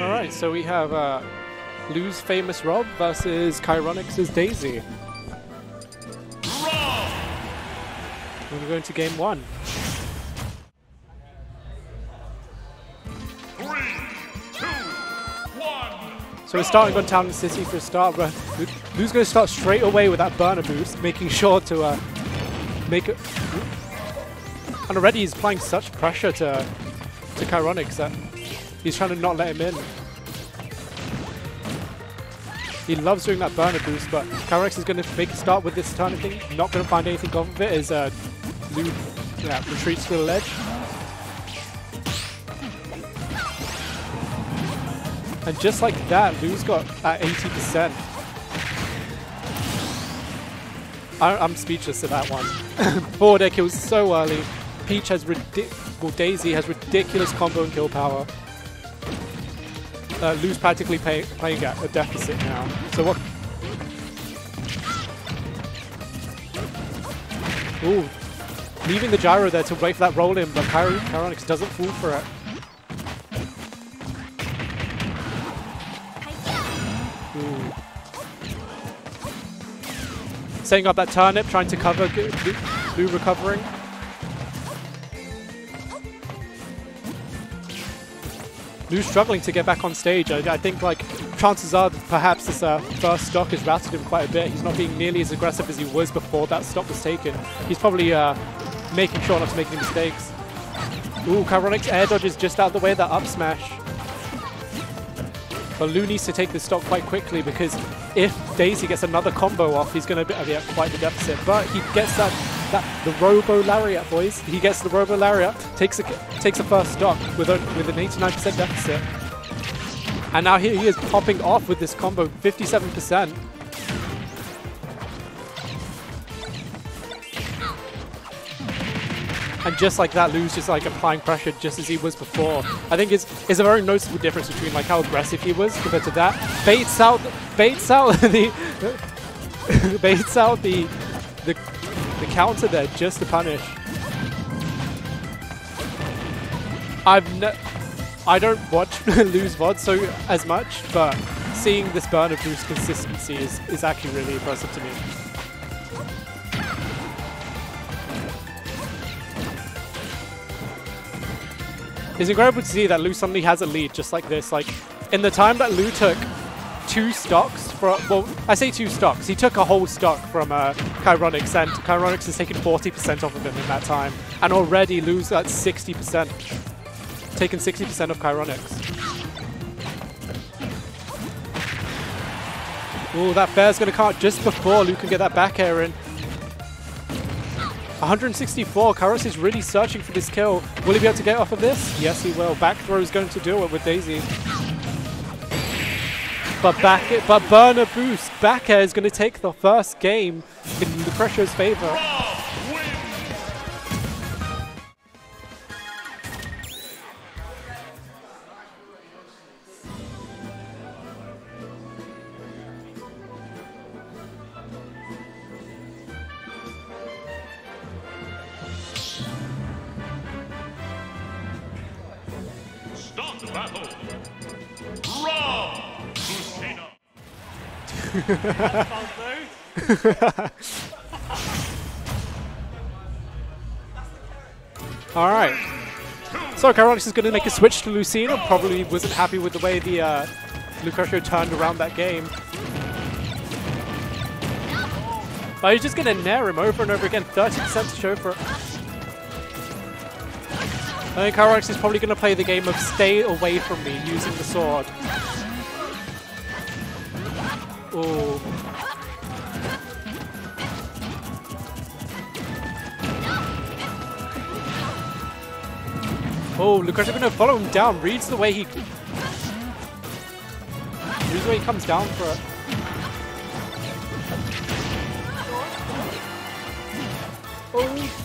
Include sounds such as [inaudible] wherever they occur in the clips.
All right, so we have uh, Lou's famous Rob versus Caironyx's Daisy. We're going to game one. Three, two, one. So we're starting on Town and City for a start, Lou's going to start straight away with that burner boost, making sure to uh, make it. And already he's applying such pressure to to Caironyx that he's trying to not let him in. He loves doing that burner boost, but Caironyx is going to make a start with this turn thing. Not going to find anything off of it as uh, Lou yeah, retreats to the ledge. And just like that, Lou's got at 80%. I, I'm speechless at that one. Forward air kills so early. Peach has ridiculous, well, Daisy has ridiculous combo and kill power. Uh, Lou's practically pay, playing at a deficit now. So what? Ooh, leaving the gyro there to wait for that roll in, but Chiron- Caironyx doesn't fall for it. Ooh. Setting up that turnip, trying to cover Lou recovering. Lou's struggling to get back on stage. I, I think like chances are perhaps this uh, first stock has routed him quite a bit. He's not being nearly as aggressive as he was before that stock was taken. He's probably uh, making sure not to make any mistakes. Ooh, Caironyx air dodges just out the way that up smash. But Lou needs to take this stock quite quickly because if Daisy gets another combo off, he's going to uh, be at quite the deficit. But he gets that, that the Robo Lariat, boys. He gets the Robo Lariat, takes a takes a first stock with a, with an 89% deficit, and now here he is popping off with this combo, 57%. And just like that, Lou's just like applying pressure just as he was before. I think it's, it's a very noticeable difference between like how aggressive he was compared to that. Baits out, baits out [laughs] the, baits out the, the, the counter there just to punish. I've ne I don't watch [laughs] Lou's VOD so as much, but seeing this burner boost consistency is, is actually really impressive to me. It's incredible to see that Lou suddenly has a lead just like this. Like, in the time that Lou took two stocks from, well, I say two stocks, he took a whole stock from uh, Caironyx, and Caironyx has taken 40% off of him in that time. And already Lou's at 60%, taken 60% of Chironix. Ooh, that fair's going to count just before Lou can get that back air in. 164. Karos is really searching for this kill. Will he be able to get off of this? Yes, he will. Back throw is going to do it with Daisy. But back, it, but burner boost. Back air is going to take the first game in Lucretio's favor. All right. So Caironyx is going to make a switch to Lucina. Probably wasn't happy with the way the uh, Lucretio turned around that game. But he's just going to nair him over and over again. 30% to show for it. I think Caironyx is probably going to play the game of stay away from me using the sword. Oh. Oh, Lucretio gonna follow him down. Reads the way he Reads the way he comes down for it. Oh.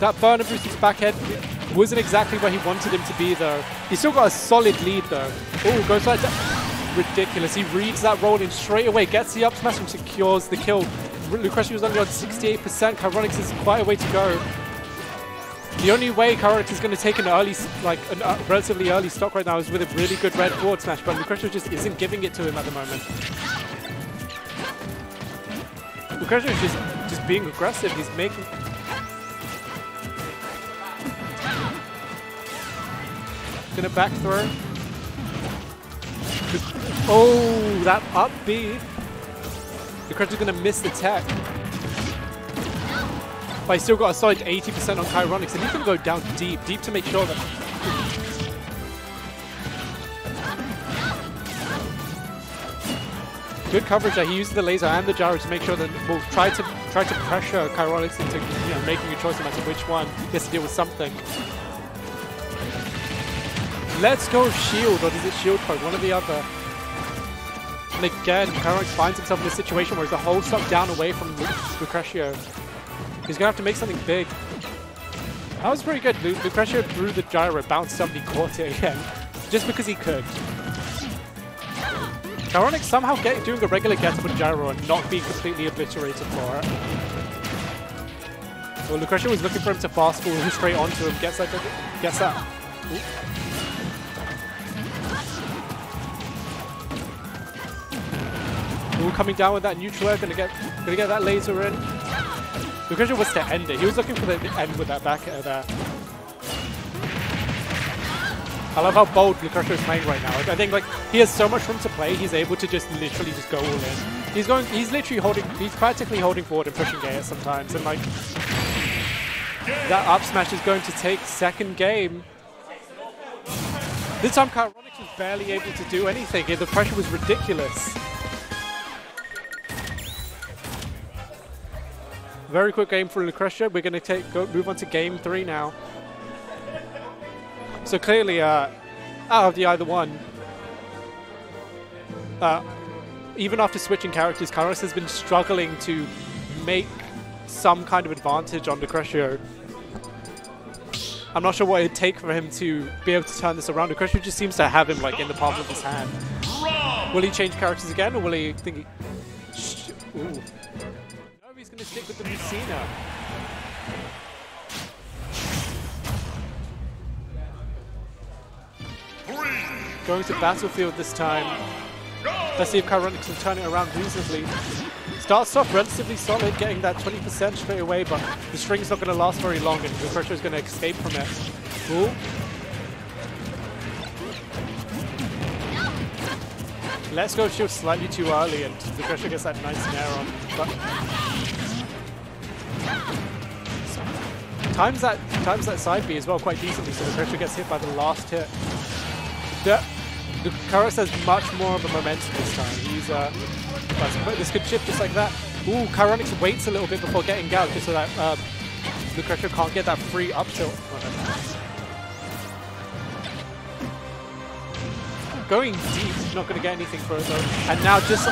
That burner boost back head wasn't exactly where he wanted him to be though. He's still got a solid lead though. Oh, goes that. Ridiculous. He reads that roll in straight away, gets the up smash and secures the kill. Lucretio was only on 68%. Caironyx is quite a way to go. The only way Caironyx is going to take an early, like a uh, relatively early stock right now is with a really good red forward smash, but Lucretio just isn't giving it to him at the moment. Lucretio is just, just being aggressive. He's making... Gonna back throw. Oh, that up B. Lucretio's gonna miss the tech. But he's still got a solid 80% on Caironyx, and he can go down deep, deep to make sure that... Good coverage there. He uses the laser and the gyro to make sure that we'll try to try to pressure Caironyx into you know, making a choice no matter which one. He has to deal with something. Let's go shield, or does it shield poke? One or the other. And again, Caironyx finds himself in a situation where he's a whole stock down away from Lucretio. He's going to have to make something big. That was pretty good. Lu Lucretio threw the gyro, bounced somebody, caught it again. Just because he could. Caironyx somehow get, doing a regular get up with gyro and not being completely obliterated for it. Well, Lucretio was looking for him to fast forward [laughs] straight onto him, gets that, gets that. Ooh. Ooh, coming down with that neutral air, gonna get, gonna get that laser in. Lucretio was to end it. He was looking for the end with that back air there. I love how bold Lucretio is playing right now. I think like he has so much room to play. He's able to just literally just go all in. He's going. He's literally holding. He's practically holding forward and pushing Gaius sometimes. And like that up smash is going to take second game. This time Caironyx was barely able to do anything. The pressure was ridiculous. Very quick game for Lucretio. We're going to take go, move on to game three now. So clearly, uh, out of the either one, uh, even after switching characters, Caironyx has been struggling to make some kind of advantage on Lucretio. I'm not sure what it'd take for him to be able to turn this around. Lucretio just seems to have him like in the palm of his hand. Will he change characters again, or will he think he... Ooh. No, going to stick with the Lucina. Going to Battlefield this time. Let's see if Caironyx can turn it around reasonably. Starts off relatively solid, getting that 20% straight away, but the string's not going to last very long, and the pressure is going to escape from it. Ooh. Let's go shield slightly too early, and the pressure gets that nice nair on. But times that times that side B as well quite decently, so the pressure gets hit by the last hit. The, the Karos has much more of a momentum this time. He's uh, this could shift just like that. Ooh, Caironyx waits a little bit before getting out just so that uh, Lucretio can't get that free up tilt. Going deep, not going to get anything for it though. And now just,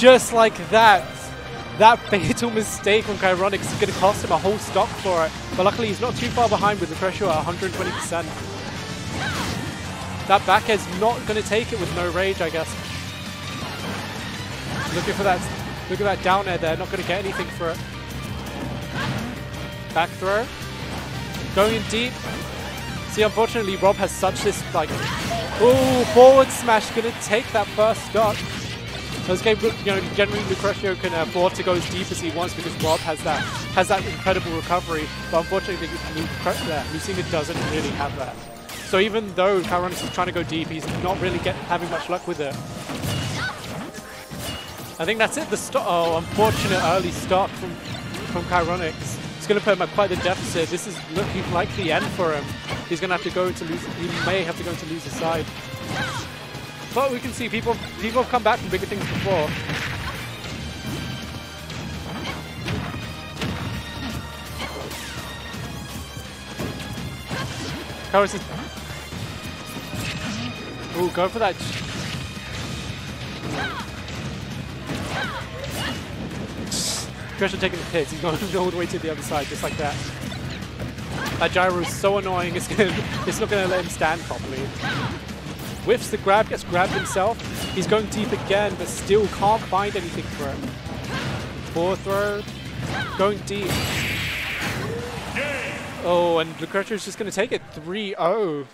just like that, that [laughs] fatal mistake on Caironyx is going to cost him a whole stock for it. But luckily he's not too far behind with the pressure at 120%. That back is not going to take it with no rage, I guess. Looking for that, look at that down air there, not going to get anything for it. Back throw. Going in deep. See, unfortunately, Rob has such this, like, ooh, forward smash, going to take that first stock. This game, you know, generally Lucretio can uh, afford to go as deep as he wants because Rob has that has that incredible recovery. But unfortunately, Lucina doesn't really have that. So even though Caironyx is trying to go deep, he's not really get, having much luck with it. I think that's it. The. Oh, unfortunate early stop from from Caironyx. It's going to put him at quite the deficit. This is looking like the end for him. He's going to have to go to lose. He may have to go to lose his side. But we can see people people have come back from bigger things before. Caironyx is Ooh, go for that. Crusher taking the hits. He's going [laughs] all the way to the other side, just like that. That gyro is so annoying, it's, gonna, it's not going to let him stand properly. Whiffs the grab, gets grabbed himself. He's going deep again, but still can't find anything for it. Four throw, going deep. Oh, and Lucretio is just going to take it 3-0.